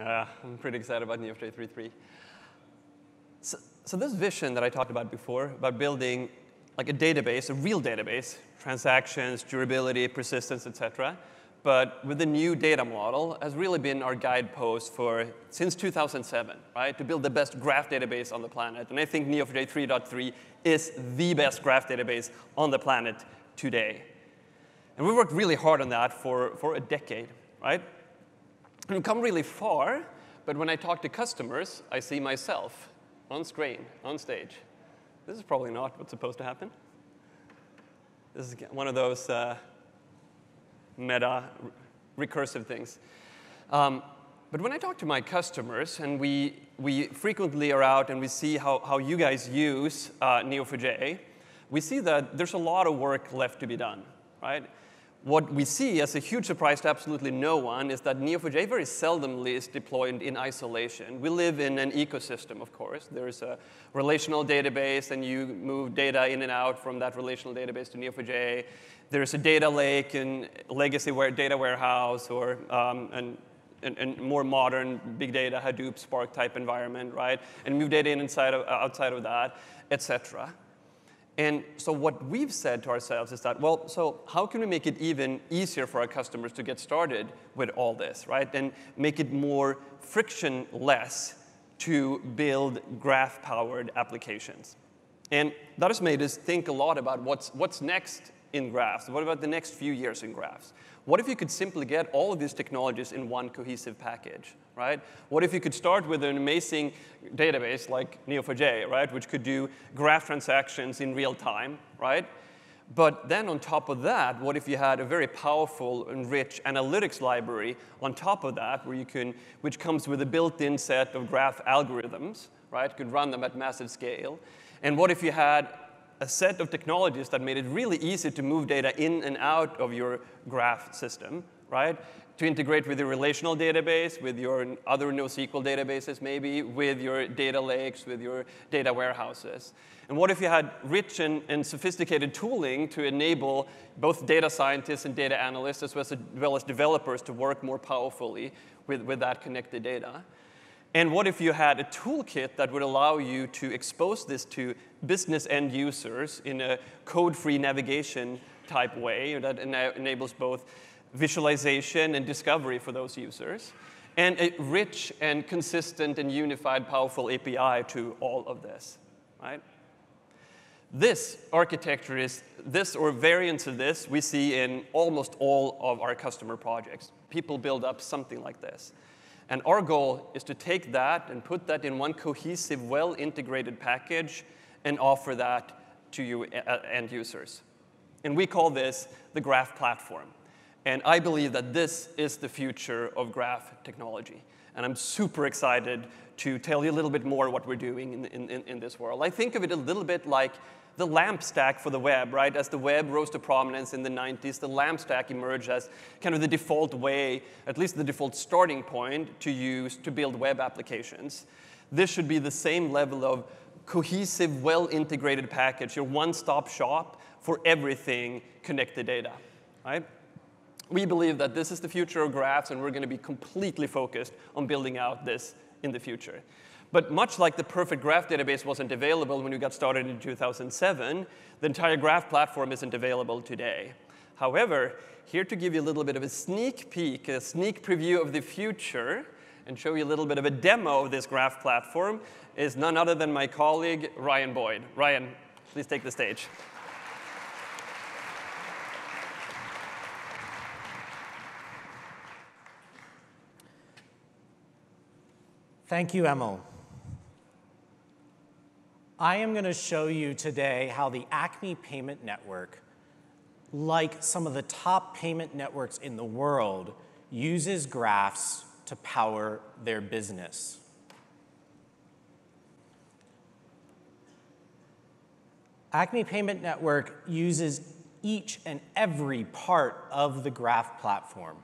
Uh, I'm pretty excited about Neo4j 3.3. So, so this vision that I talked about before, about building like a database, a real database, transactions, durability, persistence, etc., but with the new data model has really been our guidepost for since 2007, right? To build the best graph database on the planet. And I think Neo4j 3.3 is the best graph database on the planet today. And we worked really hard on that for, for a decade, right? We've come really far, but when I talk to customers, I see myself on screen, on stage. This is probably not what's supposed to happen. This is one of those uh, meta recursive things. Um, but when I talk to my customers, and we, we frequently are out and we see how, how you guys use uh, Neo4j, we see that there's a lot of work left to be done, right? What we see as a huge surprise to absolutely no one is that Neo4j very seldomly is deployed in isolation. We live in an ecosystem, of course. There's a relational database, and you move data in and out from that relational database to Neo4j. There's a data lake and legacy data warehouse or um, an, an, an, more modern big data Hadoop Spark type environment, right? And move data in inside of, outside of that, et cetera. And so what we've said to ourselves is that, well, so how can we make it even easier for our customers to get started with all this, right? And make it more frictionless to build graph-powered applications. And that has made us think a lot about what's, what's next in graphs. What about the next few years in graphs? What if you could simply get all of these technologies in one cohesive package, right? What if you could start with an amazing database like Neo4j, right, which could do graph transactions in real time, right? But then on top of that, what if you had a very powerful and rich analytics library on top of that, where you can, which comes with a built-in set of graph algorithms, right? Could run them at massive scale. And what if you had a set of technologies that made it really easy to move data in and out of your graph system, right? To integrate with your relational database, with your other NoSQL databases maybe, with your data lakes, with your data warehouses. And what if you had rich and, and sophisticated tooling to enable both data scientists and data analysts as well as, as, well as developers to work more powerfully with, with that connected data? And what if you had a toolkit that would allow you to expose this to business end users in a code-free navigation type way that ena enables both visualization and discovery for those users, and a rich and consistent and unified powerful API to all of this, right? This architecture is, this or variants of this, we see in almost all of our customer projects. People build up something like this. And our goal is to take that and put that in one cohesive, well-integrated package and offer that to you uh, end users. And we call this the Graph Platform. And I believe that this is the future of graph technology. And I'm super excited to tell you a little bit more what we're doing in, in, in this world. I think of it a little bit like the LAMP stack for the web, right? As the web rose to prominence in the 90s, the LAMP stack emerged as kind of the default way, at least the default starting point to use to build web applications. This should be the same level of cohesive, well-integrated package, your one-stop shop for everything connected data, right? We believe that this is the future of graphs, and we're going to be completely focused on building out this in the future. But much like the perfect graph database wasn't available when we got started in 2007, the entire graph platform isn't available today. However, here to give you a little bit of a sneak peek, a sneak preview of the future, and show you a little bit of a demo of this graph platform is none other than my colleague, Ryan Boyd. Ryan, please take the stage. Thank you, Emil. I am going to show you today how the Acme Payment Network, like some of the top payment networks in the world, uses graphs to power their business. Acme Payment Network uses each and every part of the graph platform.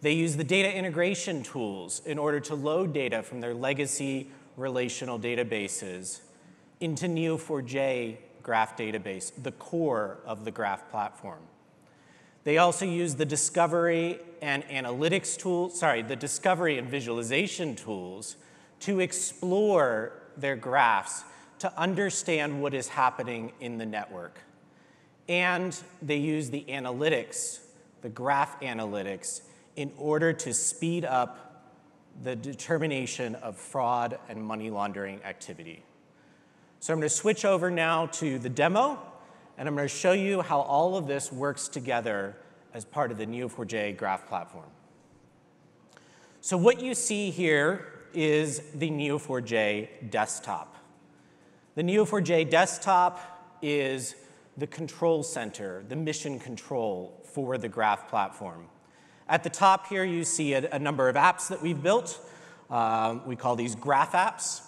They use the data integration tools in order to load data from their legacy relational databases into Neo4j graph database, the core of the graph platform. They also use the discovery and analytics tools, sorry, the discovery and visualization tools to explore their graphs to understand what is happening in the network. And they use the analytics, the graph analytics, in order to speed up the determination of fraud and money laundering activity. So I'm going to switch over now to the demo, and I'm going to show you how all of this works together as part of the Neo4j graph platform. So what you see here is the Neo4j desktop. The Neo4j desktop is the control center, the mission control for the graph platform. At the top here, you see a, a number of apps that we've built. Um, we call these graph apps.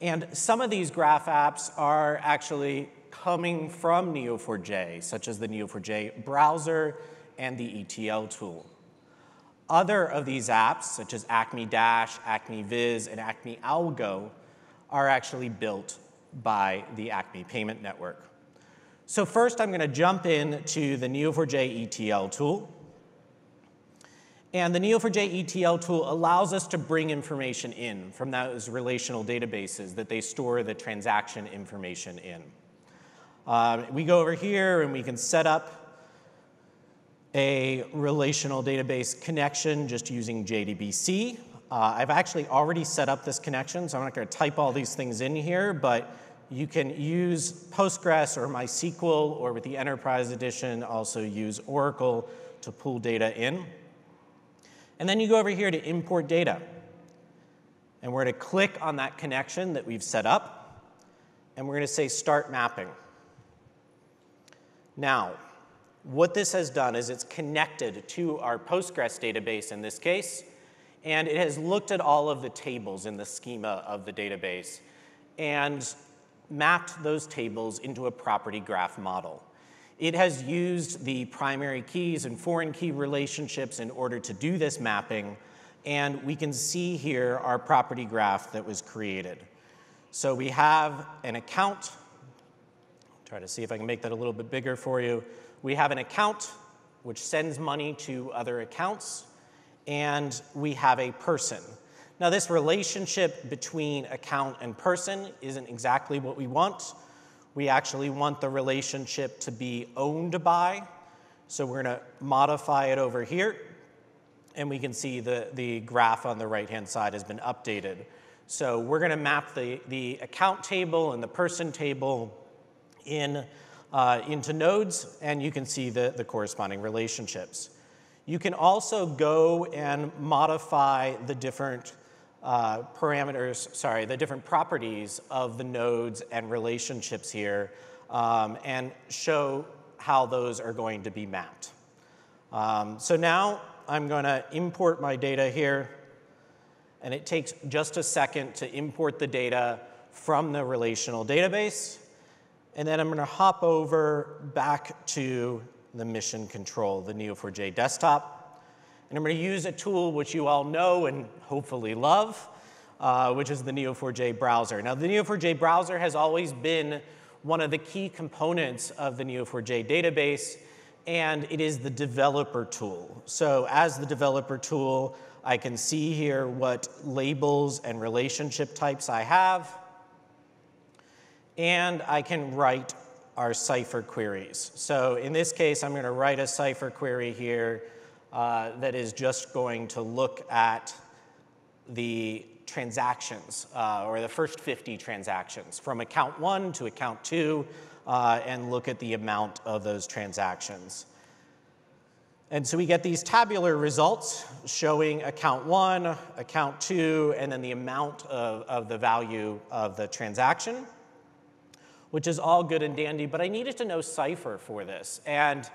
And some of these graph apps are actually coming from Neo4j, such as the Neo4j browser and the ETL tool. Other of these apps, such as Acme Dash, Acme Viz, and Acme Algo, are actually built by the Acme Payment Network. So first, I'm going to jump into the Neo4j ETL tool. And the Neo4j ETL tool allows us to bring information in from those relational databases that they store the transaction information in. Uh, we go over here and we can set up a relational database connection just using JDBC. Uh, I've actually already set up this connection, so I'm not going to type all these things in here, but you can use Postgres or MySQL, or with the Enterprise Edition, also use Oracle to pull data in. And then you go over here to import data. And we're going to click on that connection that we've set up, and we're going to say Start Mapping. Now, what this has done is it's connected to our Postgres database in this case, and it has looked at all of the tables in the schema of the database and mapped those tables into a property graph model. It has used the primary keys and foreign key relationships in order to do this mapping, and we can see here our property graph that was created. So we have an account. Try to see if I can make that a little bit bigger for you. We have an account which sends money to other accounts, and we have a person. Now, this relationship between account and person isn't exactly what we want. We actually want the relationship to be owned by. So we're going to modify it over here. And we can see the, the graph on the right-hand side has been updated. So we're going to map the, the account table and the person table in uh, into nodes, and you can see the, the corresponding relationships. You can also go and modify the different uh, parameters, sorry, the different properties of the nodes and relationships here um, and show how those are going to be mapped. Um, so now I'm going to import my data here, and it takes just a second to import the data from the relational database. And then I'm going to hop over back to the mission control, the Neo4j desktop. And I'm going to use a tool which you all know and hopefully love, uh, which is the Neo4j browser. Now, the Neo4j browser has always been one of the key components of the Neo4j database, and it is the developer tool. So as the developer tool, I can see here what labels and relationship types I have and I can write our Cypher queries. So in this case, I'm going to write a Cypher query here uh, that is just going to look at the transactions, uh, or the first 50 transactions, from account one to account two, uh, and look at the amount of those transactions. And so we get these tabular results showing account one, account two, and then the amount of, of the value of the transaction which is all good and dandy, but I needed to know Cypher for this. And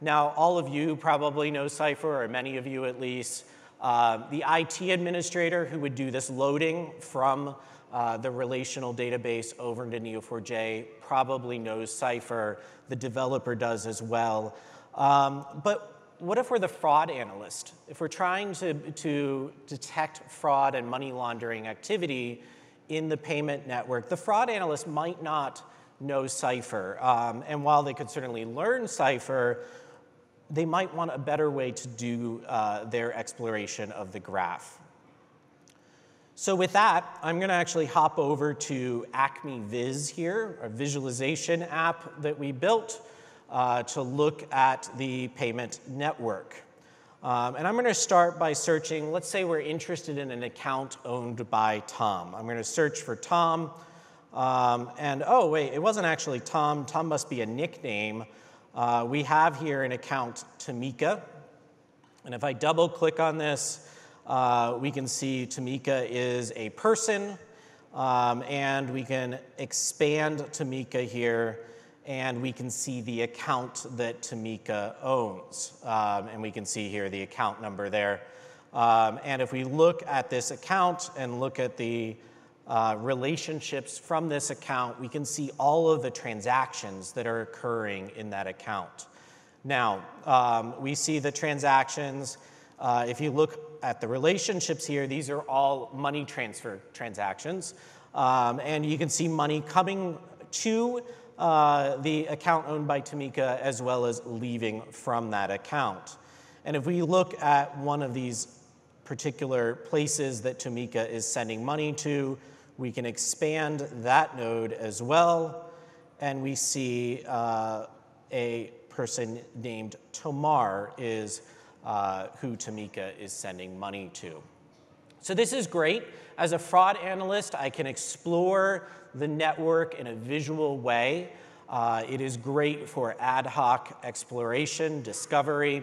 now all of you probably know Cypher, or many of you at least. Uh, the IT administrator who would do this loading from uh, the relational database over into Neo4j probably knows Cypher. The developer does as well. Um, but what if we're the fraud analyst? If we're trying to, to detect fraud and money laundering activity in the payment network, the fraud analyst might not know Cypher. Um, and while they could certainly learn Cypher, they might want a better way to do uh, their exploration of the graph. So with that, I'm going to actually hop over to Acme Viz here, a visualization app that we built uh, to look at the payment network. Um, and I'm going to start by searching, let's say we're interested in an account owned by Tom. I'm going to search for Tom. Um, and oh, wait, it wasn't actually Tom. Tom must be a nickname. Uh, we have here an account Tamika. And if I double click on this, uh, we can see Tamika is a person. Um, and we can expand Tamika here and we can see the account that Tamika owns. Um, and we can see here the account number there. Um, and if we look at this account and look at the uh, relationships from this account, we can see all of the transactions that are occurring in that account. Now, um, we see the transactions. Uh, if you look at the relationships here, these are all money transfer transactions. Um, and you can see money coming to uh, the account owned by Tamika as well as leaving from that account. And if we look at one of these particular places that Tamika is sending money to, we can expand that node as well, and we see uh, a person named Tomar is uh, who Tamika is sending money to. So this is great. As a fraud analyst, I can explore the network in a visual way. Uh, it is great for ad hoc exploration, discovery.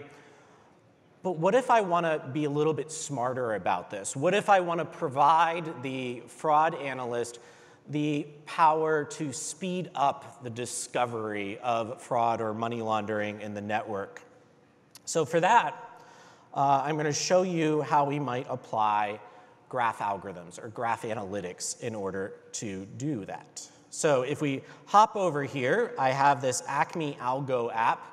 But what if I want to be a little bit smarter about this? What if I want to provide the fraud analyst the power to speed up the discovery of fraud or money laundering in the network? So, for that, uh, I'm going to show you how we might apply graph algorithms or graph analytics in order to do that. So if we hop over here, I have this Acme Algo app,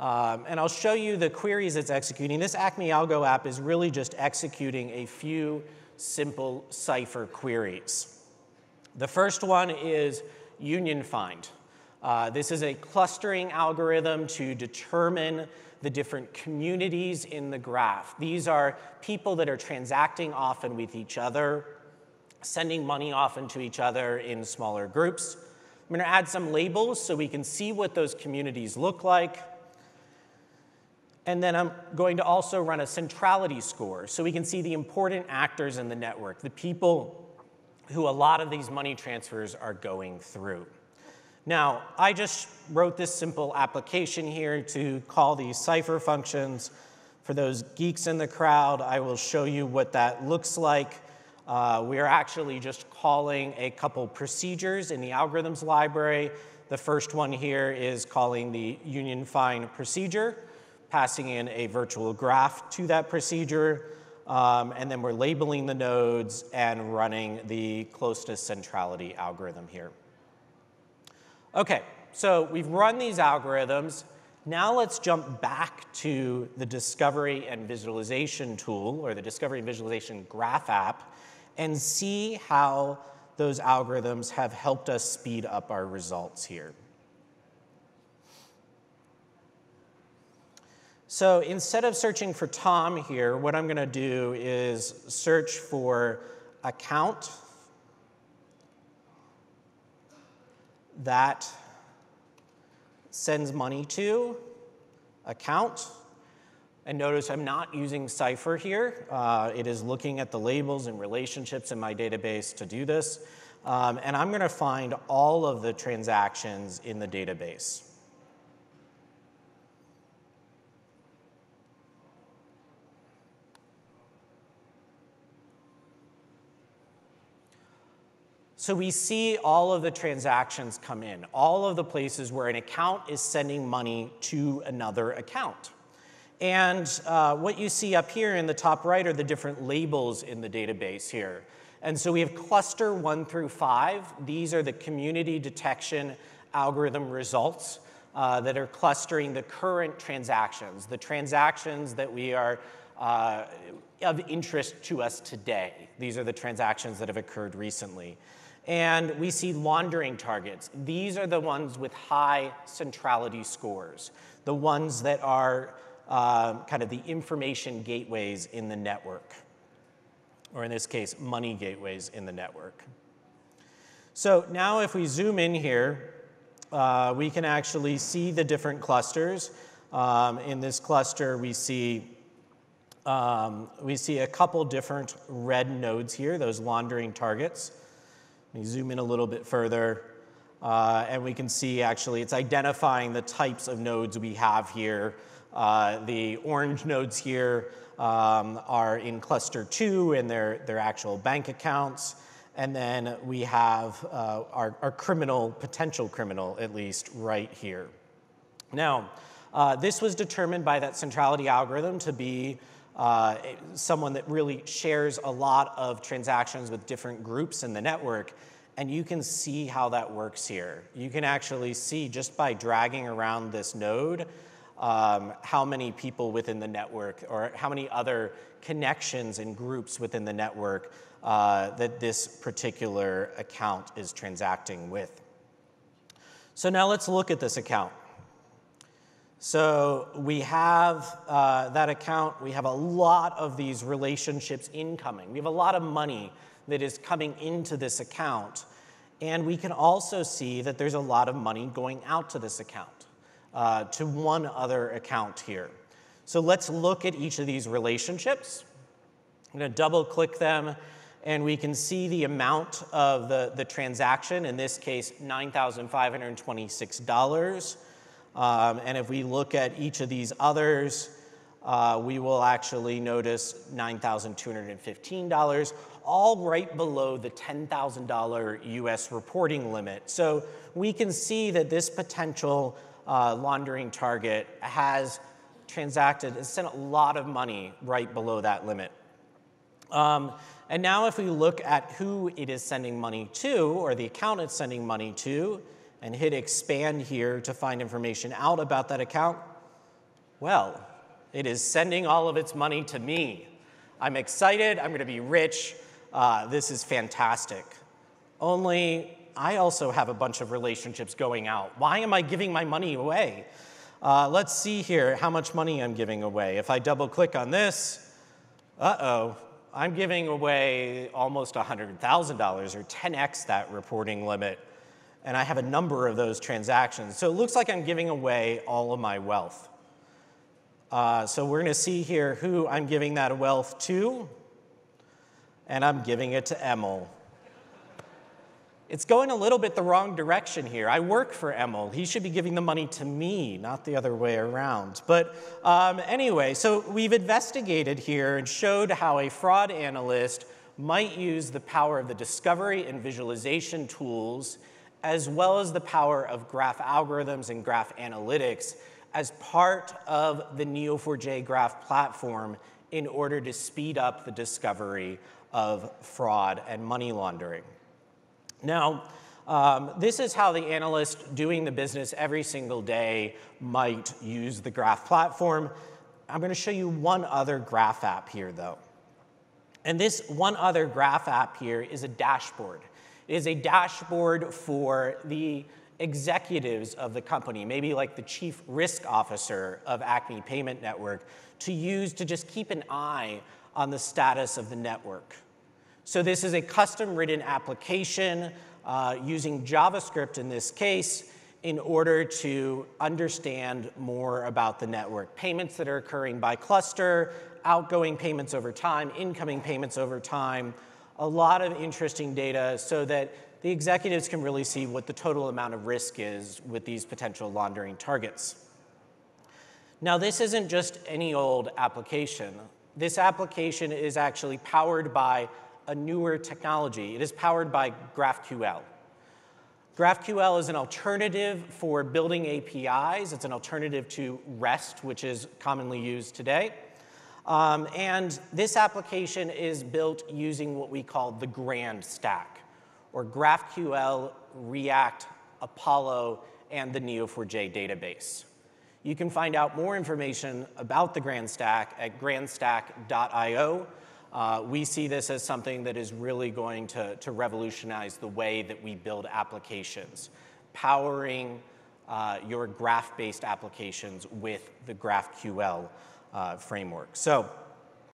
um, and I'll show you the queries it's executing. This Acme Algo app is really just executing a few simple Cypher queries. The first one is union find. Uh, this is a clustering algorithm to determine the different communities in the graph. These are people that are transacting often with each other, sending money often to each other in smaller groups. I'm going to add some labels so we can see what those communities look like. And then I'm going to also run a centrality score so we can see the important actors in the network, the people who a lot of these money transfers are going through. Now, I just wrote this simple application here to call these Cypher functions. For those geeks in the crowd, I will show you what that looks like. Uh, we are actually just calling a couple procedures in the algorithms library. The first one here is calling the union find procedure, passing in a virtual graph to that procedure. Um, and then we're labeling the nodes and running the closeness centrality algorithm here. Okay, so we've run these algorithms. Now let's jump back to the discovery and visualization tool, or the discovery and visualization graph app, and see how those algorithms have helped us speed up our results here. So instead of searching for Tom here, what I'm going to do is search for account that sends money to account. And notice I'm not using Cypher here. Uh, it is looking at the labels and relationships in my database to do this. Um, and I'm going to find all of the transactions in the database. So we see all of the transactions come in, all of the places where an account is sending money to another account. And uh, what you see up here in the top right are the different labels in the database here. And so we have cluster one through five. These are the community detection algorithm results uh, that are clustering the current transactions, the transactions that we are uh, of interest to us today. These are the transactions that have occurred recently. And we see laundering targets. These are the ones with high centrality scores, the ones that are um, kind of the information gateways in the network, or in this case, money gateways in the network. So now if we zoom in here, uh, we can actually see the different clusters. Um, in this cluster, we see um, we see a couple different red nodes here, those laundering targets. Let me zoom in a little bit further, uh, and we can see actually it's identifying the types of nodes we have here. Uh, the orange nodes here um, are in cluster two and their, their actual bank accounts. And then we have uh, our, our criminal, potential criminal at least, right here. Now, uh, this was determined by that centrality algorithm to be uh, someone that really shares a lot of transactions with different groups in the network. And you can see how that works here. You can actually see just by dragging around this node um, how many people within the network or how many other connections and groups within the network uh, that this particular account is transacting with. So now let's look at this account. So we have uh, that account, we have a lot of these relationships incoming. We have a lot of money that is coming into this account. And we can also see that there's a lot of money going out to this account, uh, to one other account here. So let's look at each of these relationships. I'm going to double click them, and we can see the amount of the, the transaction, in this case, $9,526. Um, and if we look at each of these others, uh, we will actually notice $9,215, all right below the $10,000 US reporting limit. So we can see that this potential uh, laundering target has transacted, and sent a lot of money right below that limit. Um, and now if we look at who it is sending money to, or the account it's sending money to, and hit expand here to find information out about that account, well, it is sending all of its money to me. I'm excited, I'm gonna be rich, uh, this is fantastic. Only I also have a bunch of relationships going out. Why am I giving my money away? Uh, let's see here how much money I'm giving away. If I double click on this, uh oh, I'm giving away almost $100,000 or 10x that reporting limit and I have a number of those transactions. So it looks like I'm giving away all of my wealth. Uh, so we're going to see here who I'm giving that wealth to, and I'm giving it to Emil. It's going a little bit the wrong direction here. I work for Emil. He should be giving the money to me, not the other way around. But um, anyway, so we've investigated here and showed how a fraud analyst might use the power of the discovery and visualization tools as well as the power of graph algorithms and graph analytics as part of the Neo4j graph platform in order to speed up the discovery of fraud and money laundering. Now, um, this is how the analyst doing the business every single day might use the graph platform. I'm going to show you one other graph app here, though. And this one other graph app here is a dashboard. It is a dashboard for the executives of the company, maybe like the chief risk officer of Acme Payment Network, to use to just keep an eye on the status of the network. So this is a custom written application uh, using JavaScript in this case in order to understand more about the network. Payments that are occurring by cluster, outgoing payments over time, incoming payments over time, a lot of interesting data so that the executives can really see what the total amount of risk is with these potential laundering targets. Now, this isn't just any old application. This application is actually powered by a newer technology. It is powered by GraphQL. GraphQL is an alternative for building APIs. It's an alternative to REST, which is commonly used today. Um, and this application is built using what we call the Grand Stack, or GraphQL, React, Apollo, and the Neo4j database. You can find out more information about the Grand Stack at grandstack.io. Uh, we see this as something that is really going to, to revolutionize the way that we build applications, powering uh, your graph-based applications with the GraphQL Uh, framework. So